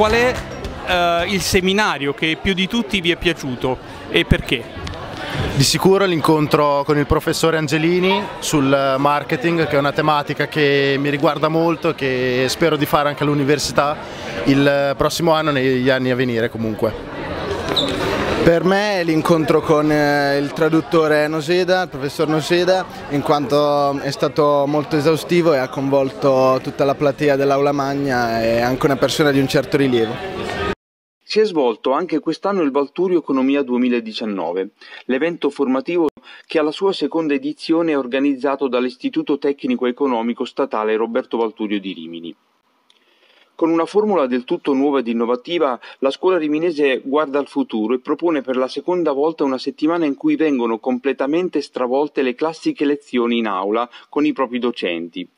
qual è eh, il seminario che più di tutti vi è piaciuto e perché? Di sicuro l'incontro con il professore Angelini sul marketing, che è una tematica che mi riguarda molto e che spero di fare anche all'università il prossimo anno, negli anni a venire comunque. Per me l'incontro con eh, il traduttore Noseda, il professor Noseda, in quanto è stato molto esaustivo e ha coinvolto tutta la platea dell'aula magna e anche una persona di un certo rilievo. Si è svolto anche quest'anno il Valturio Economia 2019, l'evento formativo che alla sua seconda edizione è organizzato dall'Istituto Tecnico Economico Statale Roberto Valturio di Rimini. Con una formula del tutto nuova ed innovativa, la scuola riminese guarda al futuro e propone per la seconda volta una settimana in cui vengono completamente stravolte le classiche lezioni in aula con i propri docenti.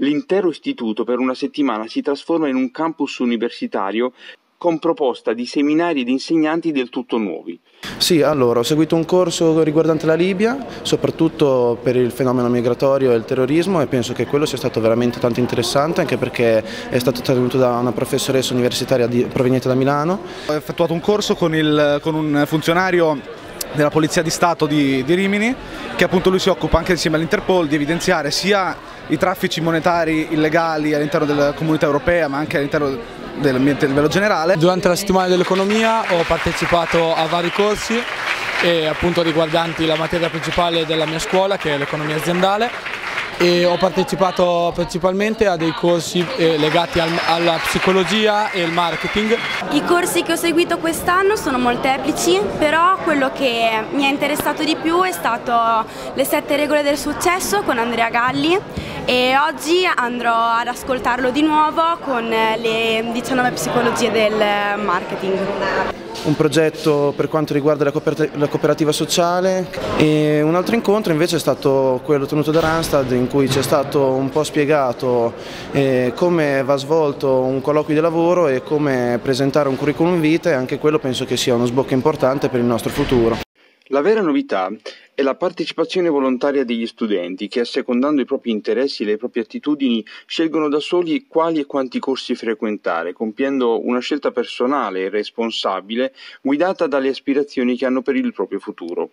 L'intero istituto per una settimana si trasforma in un campus universitario con proposta di seminari ed insegnanti del tutto nuovi. Sì, allora ho seguito un corso riguardante la Libia, soprattutto per il fenomeno migratorio e il terrorismo e penso che quello sia stato veramente tanto interessante anche perché è stato tenuto da una professoressa universitaria di, proveniente da Milano. Ho effettuato un corso con, il, con un funzionario della Polizia di Stato di, di Rimini che appunto lui si occupa anche insieme all'Interpol di evidenziare sia i traffici monetari illegali all'interno della comunità europea ma anche all'interno dell'ambiente a livello generale. Durante la settimana dell'economia ho partecipato a vari corsi e appunto riguardanti la materia principale della mia scuola che è l'economia aziendale e ho partecipato principalmente a dei corsi eh, legati al, alla psicologia e al marketing. I corsi che ho seguito quest'anno sono molteplici, però quello che mi ha interessato di più è stato le sette regole del successo con Andrea Galli e oggi andrò ad ascoltarlo di nuovo con le 19 psicologie del marketing. Un progetto per quanto riguarda la cooperativa sociale e un altro incontro invece è stato quello tenuto da Randstad in cui ci è stato un po' spiegato eh, come va svolto un colloquio di lavoro e come presentare un curriculum vitae, anche quello penso che sia uno sbocco importante per il nostro futuro. La vera novità è la partecipazione volontaria degli studenti che, assecondando i propri interessi e le proprie attitudini, scelgono da soli quali e quanti corsi frequentare, compiendo una scelta personale e responsabile guidata dalle aspirazioni che hanno per il proprio futuro.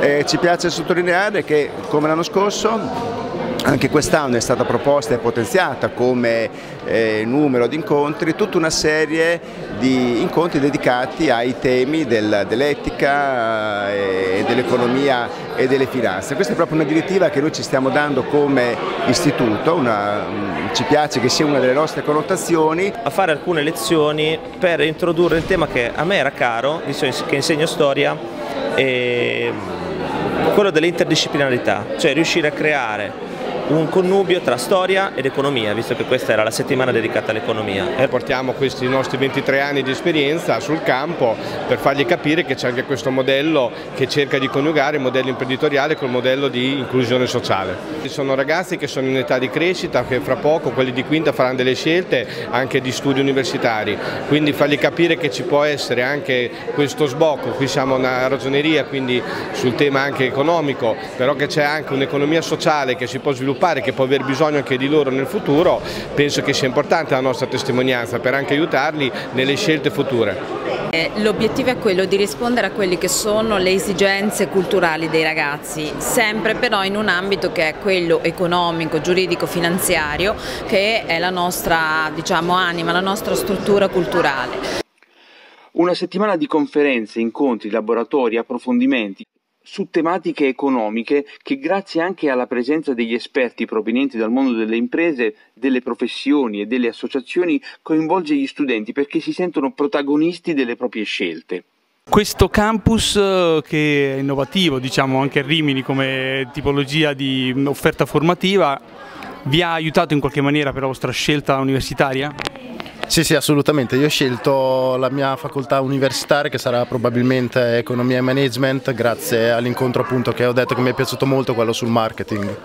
Eh, ci piace sottolineare che, come l'anno scorso, anche quest'anno è stata proposta e potenziata come eh, numero di incontri tutta una serie di incontri dedicati ai temi del, dell'etica e dell'economia e delle finanze. Questa è proprio una direttiva che noi ci stiamo dando come istituto, una, ci piace che sia una delle nostre connotazioni. A fare alcune lezioni per introdurre il tema che a me era caro, che insegno storia, quello dell'interdisciplinarità, cioè riuscire a creare un connubio tra storia ed economia, visto che questa era la settimana dedicata all'economia. E portiamo questi nostri 23 anni di esperienza sul campo per fargli capire che c'è anche questo modello che cerca di coniugare il modello imprenditoriale col modello di inclusione sociale. Ci sono ragazzi che sono in età di crescita, che fra poco, quelli di quinta, faranno delle scelte anche di studi universitari, quindi fargli capire che ci può essere anche questo sbocco, qui siamo una ragioneria quindi sul tema anche economico, però che c'è anche un'economia sociale che si può sviluppare sviluppare, che può aver bisogno anche di loro nel futuro, penso che sia importante la nostra testimonianza per anche aiutarli nelle scelte future. Eh, l'obiettivo è quello di rispondere a quelle che sono le esigenze culturali dei ragazzi, sempre però in un ambito che è quello economico, giuridico, finanziario, che è la nostra diciamo, anima, la nostra struttura culturale. Una settimana di conferenze, incontri, laboratori, approfondimenti su tematiche economiche che grazie anche alla presenza degli esperti provenienti dal mondo delle imprese, delle professioni e delle associazioni coinvolge gli studenti perché si sentono protagonisti delle proprie scelte. Questo campus eh, che è innovativo, diciamo anche a Rimini come tipologia di offerta formativa, vi ha aiutato in qualche maniera per la vostra scelta universitaria? Sì, sì, assolutamente. Io ho scelto la mia facoltà universitaria che sarà probabilmente economia e management grazie all'incontro appunto che ho detto che mi è piaciuto molto, quello sul marketing.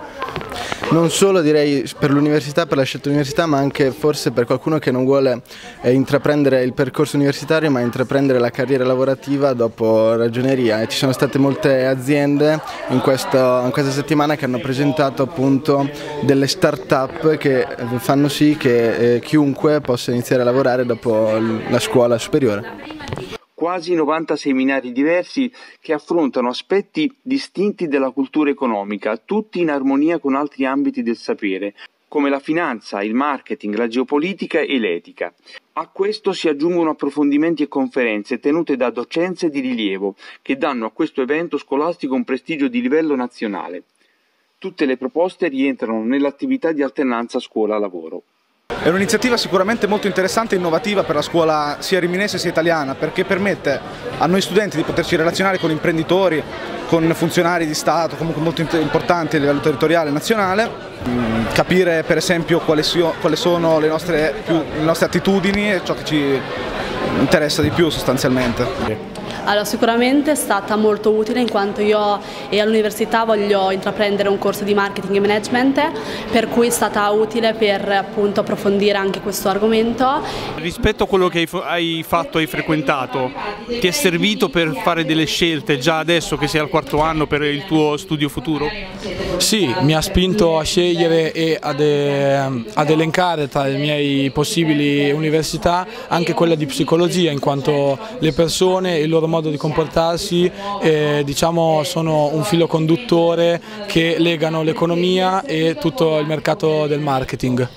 non solo direi per l'università, per la scelta dell'università, ma anche forse per qualcuno che non vuole eh, intraprendere il percorso universitario ma intraprendere la carriera lavorativa dopo ragioneria. E ci sono state molte aziende in, questo, in questa settimana che hanno presentato appunto delle start-up che fanno sì che eh, chiunque possa iniziare a lavorare dopo la scuola superiore quasi 90 seminari diversi che affrontano aspetti distinti della cultura economica, tutti in armonia con altri ambiti del sapere, come la finanza, il marketing, la geopolitica e l'etica. A questo si aggiungono approfondimenti e conferenze tenute da docenze di rilievo che danno a questo evento scolastico un prestigio di livello nazionale. Tutte le proposte rientrano nell'attività di alternanza scuola-lavoro. È un'iniziativa sicuramente molto interessante e innovativa per la scuola sia riminese sia italiana perché permette a noi studenti di poterci relazionare con imprenditori, con funzionari di Stato comunque molto importanti a livello territoriale e nazionale, mm, capire per esempio quali, sono le nostre, più, le nostre attitudini e ciò che ci interessa di più sostanzialmente. Allora, sicuramente è stata molto utile in quanto io all'università voglio intraprendere un corso di marketing e management per cui è stata utile per appunto approfondire anche questo argomento. Rispetto a quello che hai fatto, hai frequentato, ti è servito per fare delle scelte già adesso che sei al quarto anno per il tuo studio futuro? Sì, mi ha spinto a scegliere e ad, eh, ad elencare tra le miei possibili università anche quella di psicologia in quanto le persone e il loro modo di comportarsi eh, diciamo, sono un filo conduttore che legano l'economia e tutto il mercato del marketing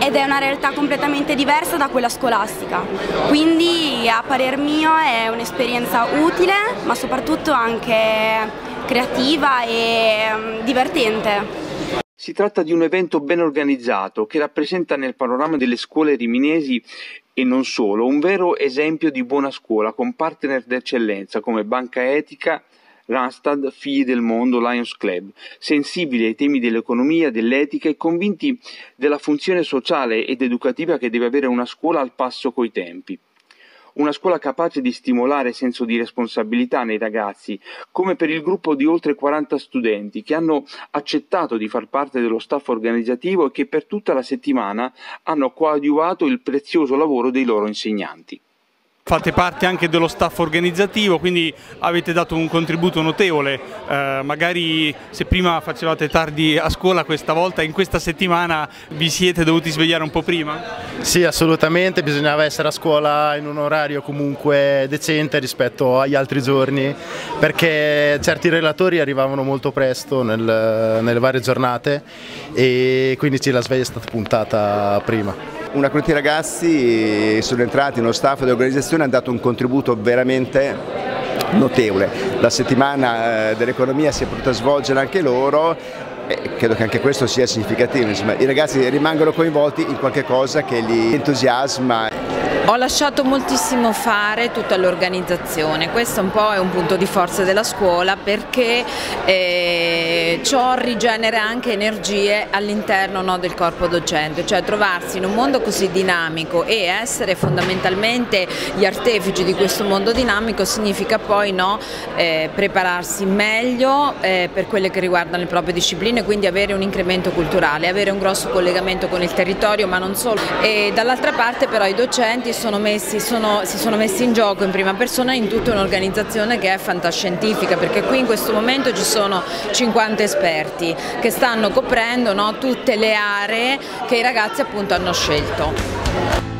ed è una realtà completamente diversa da quella scolastica, quindi a parer mio è un'esperienza utile ma soprattutto anche creativa e mm, divertente. Si tratta di un evento ben organizzato che rappresenta nel panorama delle scuole riminesi e non solo, un vero esempio di buona scuola con partner d'eccellenza come Banca Etica, Randstad, Figli del Mondo, Lions Club, sensibili ai temi dell'economia, dell'etica e convinti della funzione sociale ed educativa che deve avere una scuola al passo coi tempi una scuola capace di stimolare senso di responsabilità nei ragazzi, come per il gruppo di oltre 40 studenti che hanno accettato di far parte dello staff organizzativo e che per tutta la settimana hanno coadiuvato il prezioso lavoro dei loro insegnanti. Fate parte anche dello staff organizzativo, quindi avete dato un contributo notevole, eh, magari se prima facevate tardi a scuola questa volta, in questa settimana vi siete dovuti svegliare un po' prima? Sì, assolutamente, bisognava essere a scuola in un orario comunque decente rispetto agli altri giorni, perché certi relatori arrivavano molto presto nel, nelle varie giornate e quindi sì, la sveglia è stata puntata prima una quantità di ragazzi sono entrati nello staff dell'organizzazione e hanno dato un contributo veramente notevole. La settimana eh, dell'economia si è potuta svolgere anche loro e credo che anche questo sia significativo, Insomma, i ragazzi rimangono coinvolti in qualche cosa che li entusiasma. Ho lasciato moltissimo fare tutta l'organizzazione, questo un po' è un punto di forza della scuola perché eh, ciò rigenera anche energie all'interno no, del corpo docente, cioè trovarsi in un mondo così dinamico e essere fondamentalmente gli artefici di questo mondo dinamico significa poi no, eh, prepararsi meglio eh, per quelle che riguardano le proprie discipline, quindi avere un incremento culturale, avere un grosso collegamento con il territorio ma non solo. E dall'altra parte però i docenti sono messi, sono, si sono messi in gioco in prima persona in tutta un'organizzazione che è fantascientifica perché qui in questo momento ci sono 50 esperti che stanno coprendo no, tutte le aree che i ragazzi appunto hanno scelto.